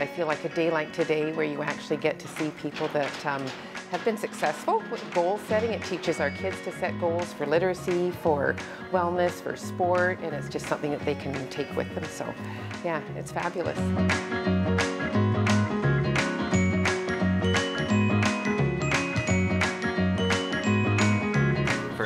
like a day like today where you actually get to see people that um, have been successful with goal setting. It teaches our kids to set goals for literacy, for wellness, for sport, and it's just something that they can take with them. So yeah, it's fabulous.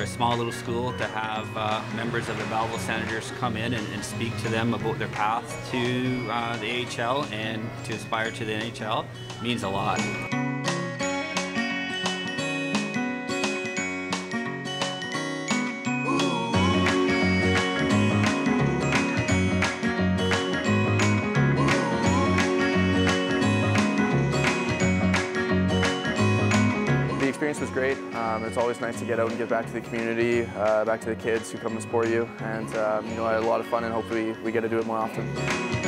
A small little school to have uh, members of the Belleville Senators come in and, and, speak to them about their path to uh, the AHL and to aspire to the NHL means a lot. Experience was great. Um, it's always nice to get out and give back to the community, uh, back to the kids who come to support you. And um, you know, I had a lot of fun and hopefully we get to do it more often.